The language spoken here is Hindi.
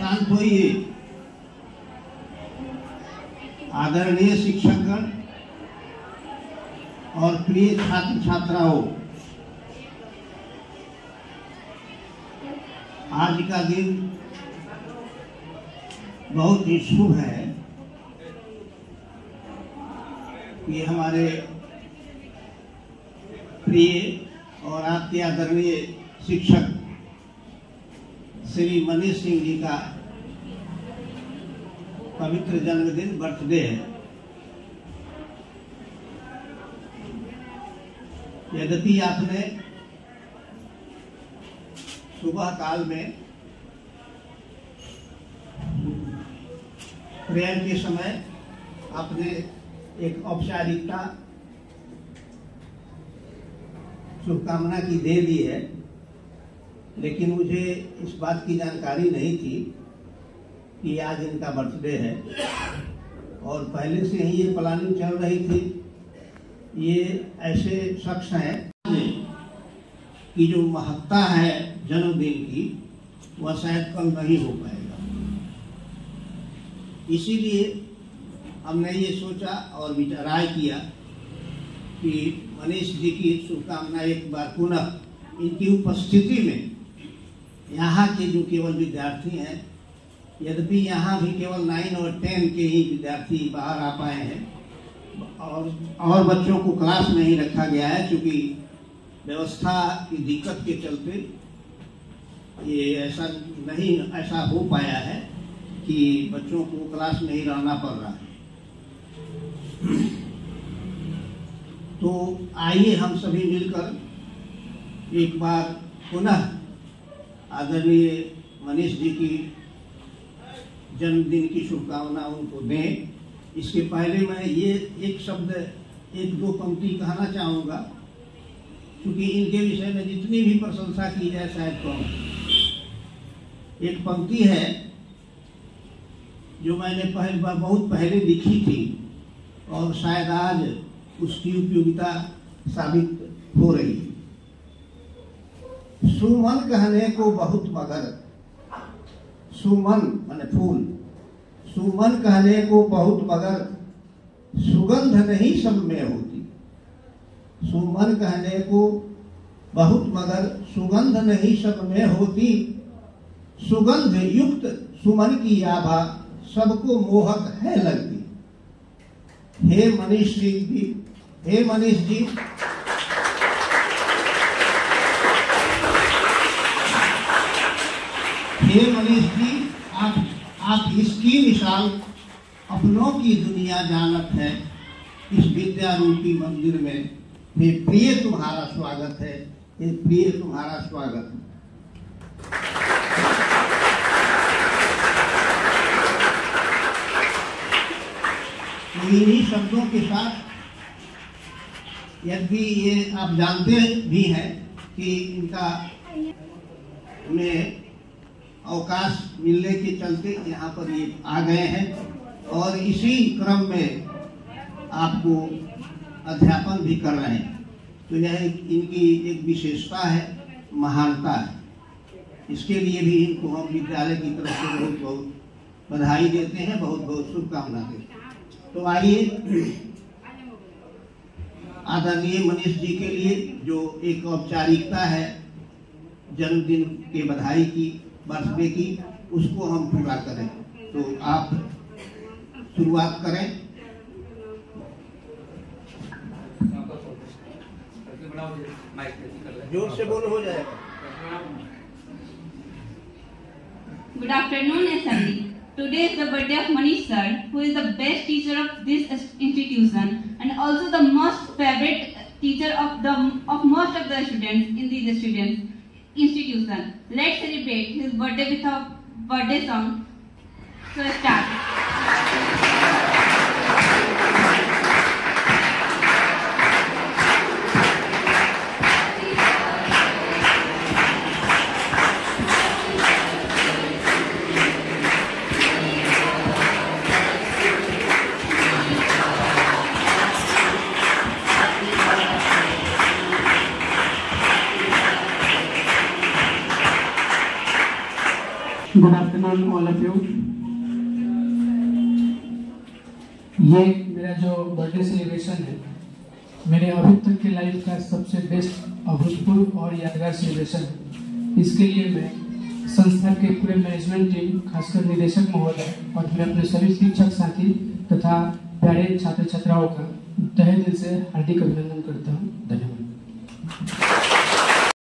शांत होइए आदरणीय शिक्षकगण और प्रिय छात्र छात्राओं आज का दिन बहुत ही शुभ है कि हमारे प्रिय और आपके आदरणीय शिक्षक श्री मनीष सिंह जी का पवित्र जन्मदिन बर्थडे है। यद्यपि आपने सुबह काल में प्रेयर के समय आपने एक औपचारिकता, शुभकामना की दे दी है। लेकिन मुझे इस बात की जानकारी नहीं थी कि आज इनका बर्थडे है। और पहले से ही ये प्लानिंग चल रही थी। ये ऐसे शख्स हैं कि जो महत्ता है जन्मदिन की, वह शायद कल नहीं हो पाएगा। इसीलिए हमने ये सोचा और विचाराय किया कि मनीष जी की शुभकामना एक बार पुनः इनकी उपस्थिति में यहाँ के जो केवल विद्यार्थी हैं, यद्यपि यहाँ भी केवल नाइन और टेन के ही विद्यार्थी बाहर आ पाए हैं, और और बच्चों को क्लास में ही रखा गया है, क्योंकि व्यवस्था की दिक्कत के चलते ये ऐसा नहीं, ऐसा हो पाया है कि बच्चों को क्लास में ही रहना पड़ रहा है। तो आइए हम सभी मिलकर एक बार पुनः आदरणीय मनीष जी की जन्मदिन की शुभकामना उनको दें। इसके पहले मैं ये एक शब्द, एक दो पंक्ति कहना चाहूँगा, क्योंकि इनके विषय में जितनी भी प्रशंसा की जाए, शायद कम। एक पंक्ति है, जो मैंने पहले बहुत पहले लिखी थी, और शायद आज उसकी उपयोगिता साबित हो रही है। सुमन कहने को बहुत मगर सुमन माने फूल। सुमन कहने को बहुत मगर सुगंध नहीं सब में होती। सुमन कहने को बहुत मगर सुगंध नहीं सब में होती। सुगंध युक्त सुमन की आभा सबको मोहक है लगती। हे मनीष जी, हे मनीष जी हे मनीष जी आप आप इसकी मिसाल अपनों की दुनिया जानत है। इस विद्या रूपी मंदिर में हे प्रिय, तुम्हारा स्वागत है। हे प्रिय, तुम्हारा स्वागत तो इन्हीं शब्दों के साथ यदि ये आप जानते भी हैं कि इनका में अवकाश मिलने के चलते यहाँ पर ये आ गए हैं। और इसी क्रम में आपको अध्यापन भी कर रहे हैं। तो यह इनकी एक विशेषता है, महानता है। इसके लिए भी इनको हम विद्यालय की तरफ़ से बहुत बहुत बधाई देते हैं, बहुत बहुत शुभकामना देते हैं। तो आइए, आदरणीय मनीष जी के लिए जो एक औपचारिकता है, जन्मदिन के बधाई की बर्थडे की उसको हम प्रिपेयर करें। तो आप शुरुआत करें। ज़ोर से बोल हो जाएगा। Good afternoon assembly today is the birthday of Manish sir who is the best teacher of this institution and also the most favourite teacher of the of most of the students in this students institution. Let's celebrate his birthday with a birthday song. So start. Good afternoon all of you ये मेरा जो बर्थडे सेलिब्रेशन है, मेरे अभी तक के लाइफ का सबसे बेस्ट अभूतपूर्व और यादगार सेलिब्रेशन इसके लिए मैं संस्था के पूरे मैनेजमेंट टीम खासकर निदेशक महोदय और फिर अपने सभी शिक्षक साथी तथा प्यारे छात्र छात्राओं का तहे दिल से हार्दिक अभिनंदन करता हूँ। धन्यवाद।